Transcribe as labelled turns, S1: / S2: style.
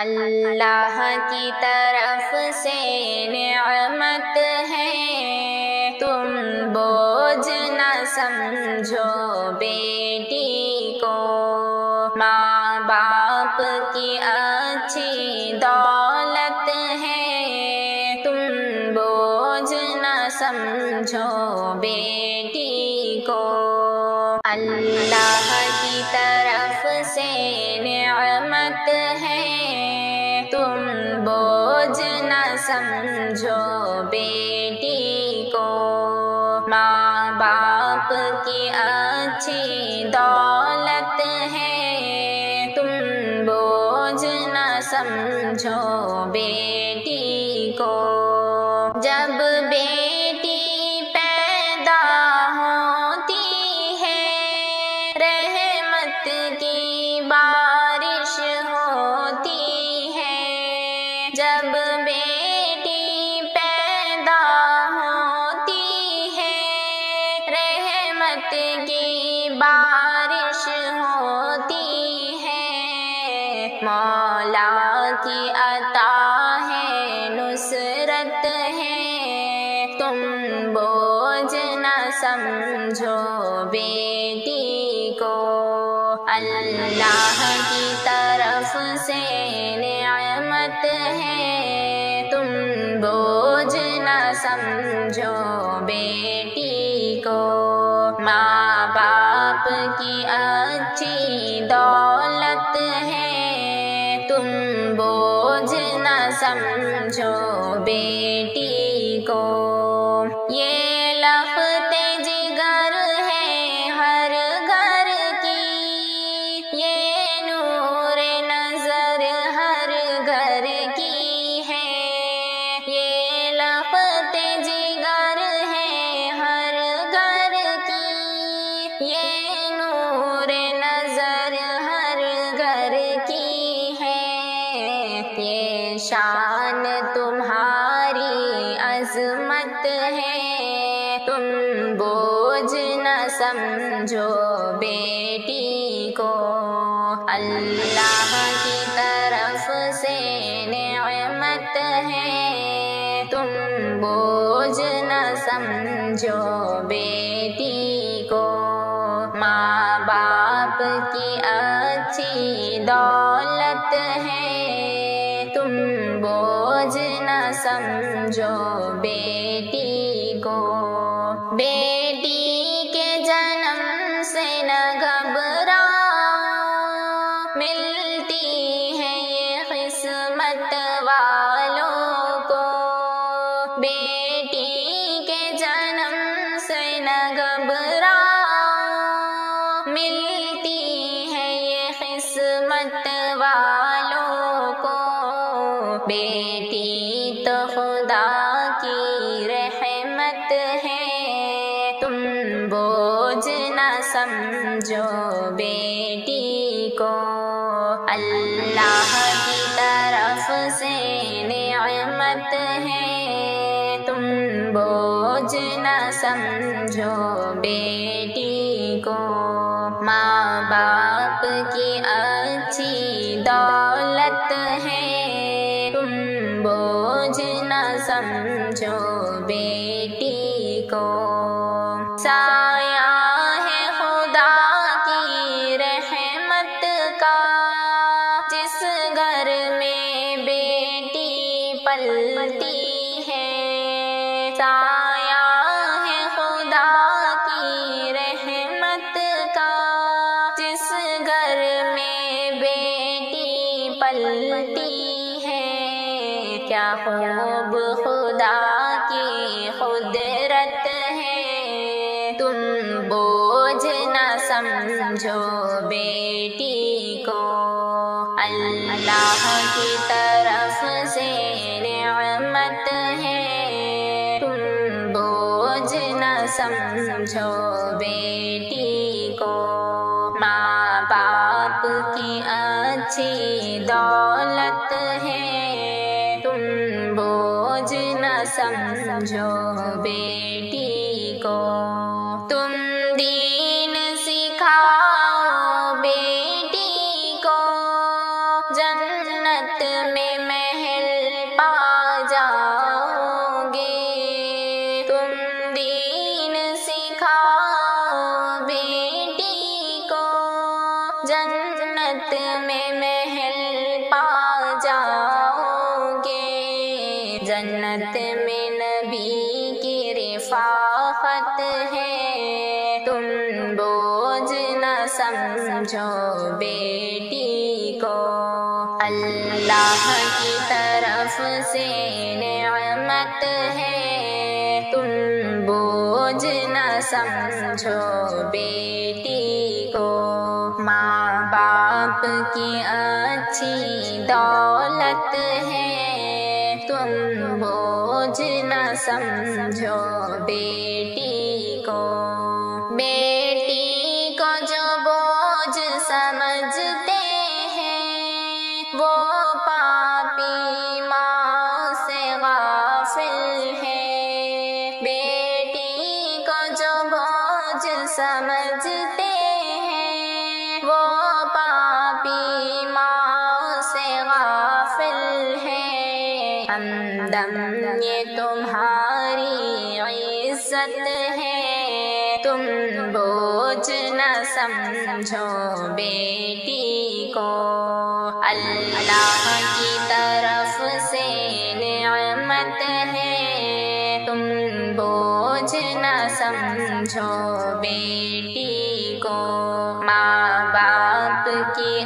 S1: اللہ کی طرف سے نعمت ہے۔ تم بوجھ نہ سمجھو بیٹی کو۔ ماں باپ کی اچھی دولت ہے۔ تم بوجھ نہ سمجھو بیٹی کو۔ اللہ سمجھو بیٹی کو ماں باپ کی اچھی دولت ہے تم بوجھ نہ سمجھو بیٹی کو جب بیٹی مولا کی عطا ہے، نصرت ہے۔ تم بوجھ نہ سمجھو بیٹی کو۔ اللہ کی طرف سے نعمت ہے۔ تم بوجھ نہ سمجھو بیٹی کو۔ ماں باپ کی اچھی دولت نہ سمجھو تمہاری عظمت ہے۔ تم بوجھ نہ سمجھو بیٹی کو۔ اللہ کی طرف سے نعمت ہے۔ تم بوجھ نہ سمجھو بیٹی کو۔ ماں باپ کی اچھی دولت ہے۔ سمجھو بیٹی کو بیٹی کے جنم سے نہ گھبراؤ ملتی ہے یہ قسمت والوں کو بیٹی کے جنم سے نہ گھبراؤ ملتی ہے یہ قسمت والوں کو بیٹی بوجھ نہ سمجھو بیٹی کو۔ اللہ کی طرف سے نعمت ہے۔ تم بوجھ نہ سمجھو بیٹی کو۔ ماں باپ کی اچھی دولت ہے۔ تم بوجھ نہ سمجھو بیٹی پلتی ہے، سایہ ہے خدا کی رحمت کا۔ جس گھر میں بیٹی پلتی ہے، کیا خوب خدا کی قدرت ہے۔ تم بوجھ نہ سمجھو بیٹی کو، اللہ کی طرف سمجھو بیٹی کو ماں باپ کی اچھی دولت ہے تم بوجھ نہ سمجھو بیٹی جنت میں محل پا جاؤ گے جنت میں نبی کی رفاقت ہے۔ تم بوجھ نہ سمجھو بیٹی کو۔ اللہ کی طرف سے نعمت ہے۔ تم بوجھ نہ سمجھو بیٹی کو۔ ماں باپ کی اچھی دولت ہے۔ تم بوجھ نہ سمجھو بیٹی کو۔ ہمدم یہ تمہاری عزت ہے۔ تم بوجھ نہ سمجھو بیٹی کو۔ اللہ کی طرف سے نعمت ہے۔ تم بوجھ نہ سمجھو بیٹی کو۔ ماں باپ کی